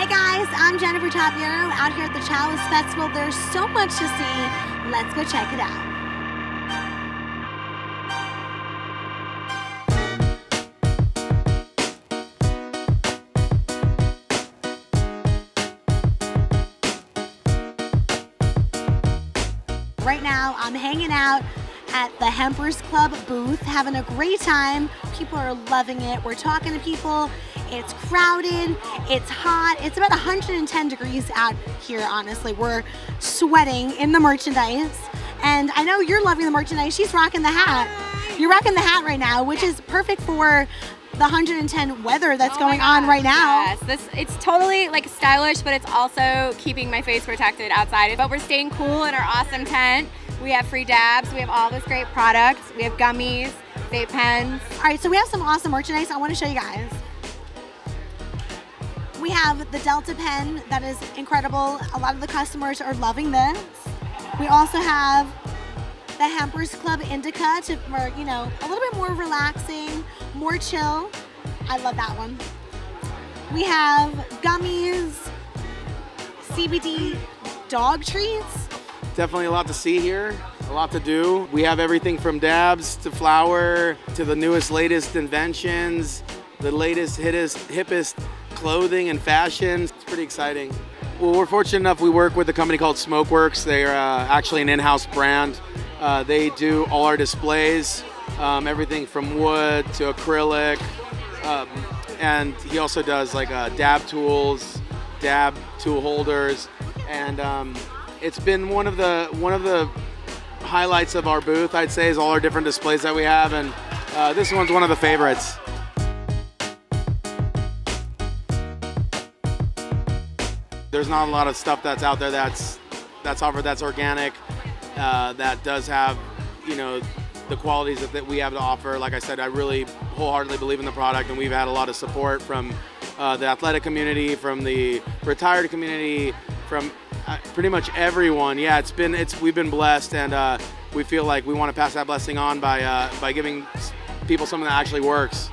Hey guys, I'm Jennifer Tapiero out here at the Chalice Festival. There's so much to see. Let's go check it out. Right now, I'm hanging out at the Hemperor's Club booth, having a great time. People are loving it. We're talking to people. It's crowded, it's hot. It's about 110 degrees out here, honestly. We're sweating in the merchandise. And I know you're loving the merchandise. She's rocking the hat. You're rocking the hat right now, which is perfect for the 110 weather that's Oh going on right now. Yes, this it's totally like stylish, but it's also keeping my face protected outside. But we're staying cool in our awesome tent. We have free dabs. We have all this great products. We have gummies, vape pens. All right, so we have some awesome merchandise I want to show you guys. We have the Delta pen that is incredible. A lot of the customers are loving this. We also have the Hemperor's Club Indica to, for, you know, a little bit more relaxing, more chill. I love that one. We have gummies, CBD dog treats. Definitely a lot to see here, a lot to do. We have everything from dabs to flower to the newest, latest inventions, the latest, hittest, hippest clothing and fashion. It's pretty exciting. Well, we're fortunate enough we work with a company called Smokeworks. They're uh, actually an in-house brand. Uh, they do all our displays, um, everything from wood to acrylic, um, and he also does like uh, dab tools, dab tool holders, and um, it's been one of the one of the highlights of our booth. I'd say is all our different displays that we have, and uh, this one's one of the favorites. There's not a lot of stuff that's out there that's that's offered that's organic, uh, that does have you know the qualities that, that we have to offer. Like I said, I really wholeheartedly believe in the product, and we've had a lot of support from uh, the athletic community, from the retired community, from uh, pretty much everyone. Yeah, it's been it's we've been blessed, and uh, we feel like we want to pass that blessing on by uh, by giving people something that actually works.